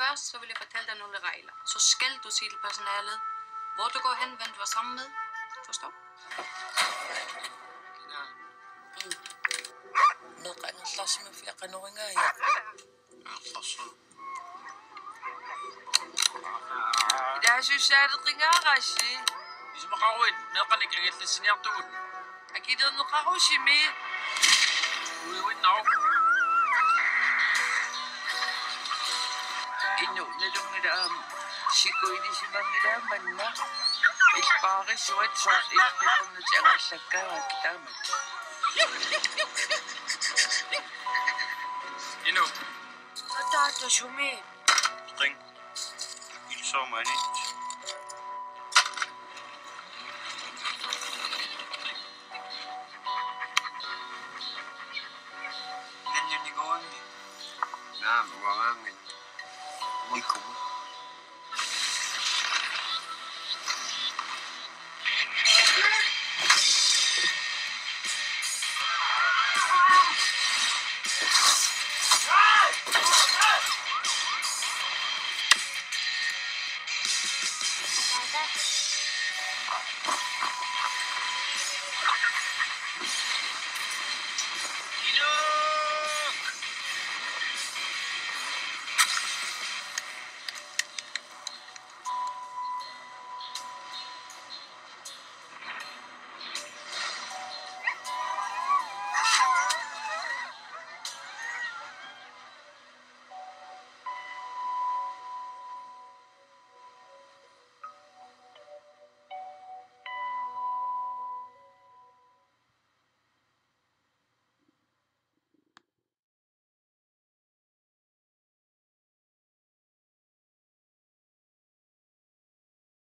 først så vil jeg fortælle dig nogle regler. Så skal du sige til personalet, hvor du går hen, hvem du er sammen med. Forstår? Nej. Mm. Nakano klase mo fila kanong nga ya. Klase. Dahil susyadot nga kasi. Hindi makawin. Nakanig ang itlis niya tuwin. Akidan nakaw si Mi. Uwiwin na ako. Nu karoshi me. Uiwin naw. Inu nalungila am sikoidi simangila manna. Ispare suat suat ikkulun na tiangasakka kitamat. Inu. Tata shumi. Ring. Il så mange. Ganyan ni Gawang. Naam, wangangin. Hindi muy común.